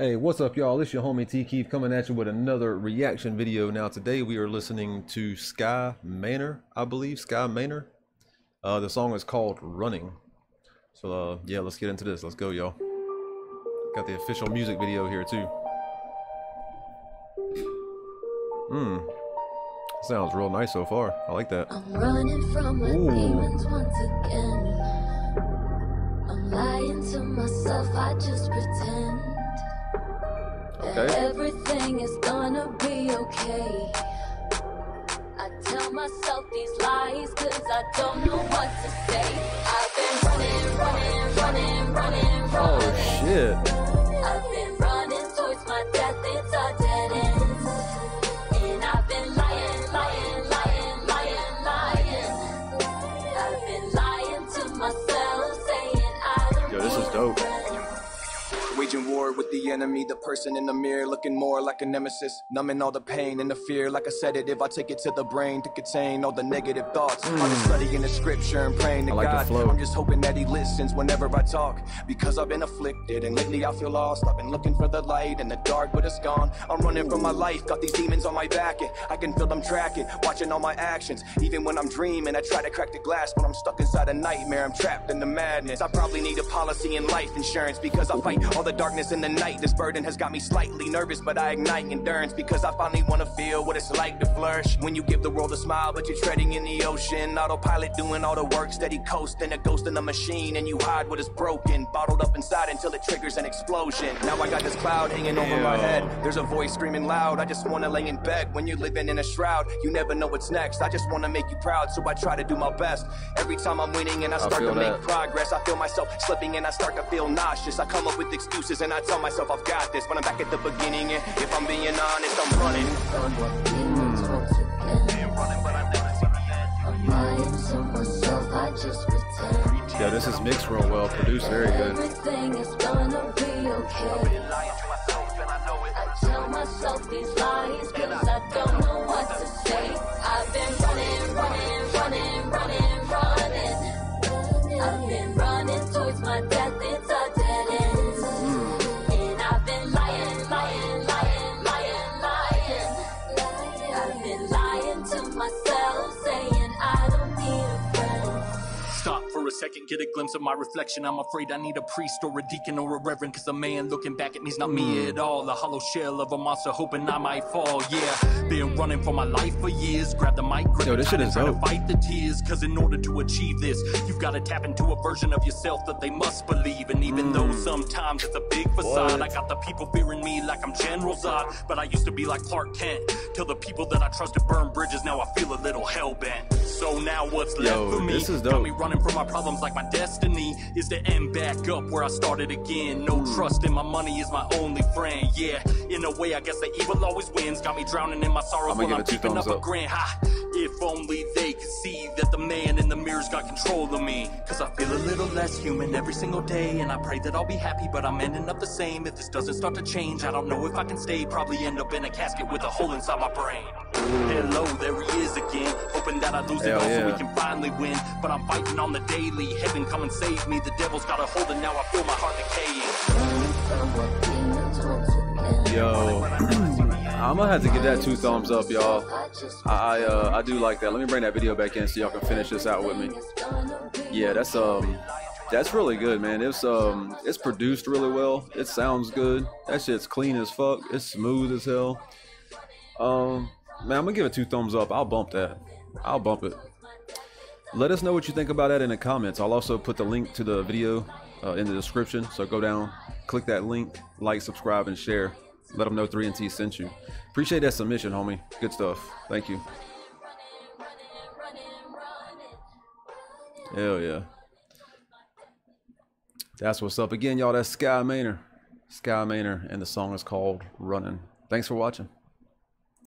Hey, what's up, y'all? It's your homie T-Kief coming at you with another reaction video. Now, today we are listening to Sky Manor, I believe. Sky Manor. Uh, the song is called Running. So, uh, yeah, let's get into this. Let's go, y'all. Got the official music video here, too. Hmm. Sounds real nice so far. I like that. I'm running from my Ooh. demons once again. I'm lying to myself, I just pretend. Everything is gonna be okay. I tell myself these lies cause I don't know what to say. I've been running, running, running, running, Oh, shit. Waging war with the enemy, the person in the mirror looking more like a nemesis. Numbing all the pain and the fear like a sedative. I take it to the brain to contain all the negative thoughts. Mm. I'm just studying the scripture and praying to like God. flow. I'm just hoping that He listens whenever I talk. Because I've been afflicted and lately I feel lost. I've been looking for the light in the dark, but it's gone. I'm running from my life, got these demons on my back, and I can feel them tracking, watching all my actions. Even when I'm dreaming, I try to crack the glass, but I'm stuck inside a nightmare. I'm trapped in the madness. I probably need a policy and life insurance because I fight all the darkness in the night. This burden has got me slightly nervous, but I ignite endurance because I finally want to feel what it's like to flourish. When you give the world a smile, but you're treading in the ocean. Autopilot doing all the work, steady coasting, a ghost in the machine, and you hide what is broken, bottled up inside until it triggers an explosion. Now I got this cloud hanging over my head. There's a voice screaming loud. I just wanna lay in bed when you're living in a shroud. You never know what's next. I just wanna make you proud, so I try to do my best. Every time I'm winning and I start feel to make progress, I feel myself slipping and I start to feel nauseous. I come up with excuses and I tell myself I've got this. But I'm back at the beginning, and if I'm being honest, I'm running. From my demons once again. I'm lying to myself, I just pretend. Yeah, this is mixed real well. Produced very good. Everything is gonna be okay. I tell myself these lies second, get a glimpse of my reflection. I'm afraid I need a priest or a deacon or a reverend. Cause the man looking back at me's not me at all. A hollow shell of a monster hoping I might fall. Yeah, been running for my life for years. Grab the mic, grip Yo, this shit is try to dope. fight the tears. Cause in order to achieve this, you've gotta tap into a version of yourself that they must believe. And even though sometimes it's a big facade, Mm. What? I got the people fearing me like I'm General Zod. But I used to be like Clark Kent. Till the people that I trusted burn bridges, now I feel a little hell bent. So now what's left for me? this is Got me running from my problems like my destiny is to end back up where I started again. No hmm. trust in my money is my only friend. Yeah, in a way, I guess the evil always wins. Got me drowning in my sorrows when give I'm keeping thumbs up a up. grin. Ha! If only they could see that the man in the mirror's got control of me. Cause I feel a little less human every single day. And I pray that I'll be happy, but I'm ending up the same. If this doesn't start to change, I don't know if I can stay. Probably end up in a casket with a hole inside my brain. Hello, there he is again. Hoping that I lose it Hell all so we yeah. can finally win. But I'm fighting on the daily. Heaven, come and save me. The devil's got a hold, and now I feel my heart decaying. Running from my demons once again. Yo, I'm gonna have to give that two thumbs up, y'all. I, uh, I do like that. Let me bring that video back in so y'all can finish this out with me. Yeah, that's um, that's really good, man. It's um, it's produced really well. It sounds good. That shit's clean as fuck. It's smooth as hell. Um, man, I'm gonna give it two thumbs up. I'll bump that. I'll bump it. Let us know what you think about that in the comments. I'll also put the link to the video uh, in the description. So go down, click that link, like, subscribe, and share. Let them know 3NT sent you. Appreciate that submission, homie. Good stuff. Thank you. Hell yeah. That's what's up. Again, y'all, that's Sky Manor. Sky Manor, and the song is called Running. Thanks for watching.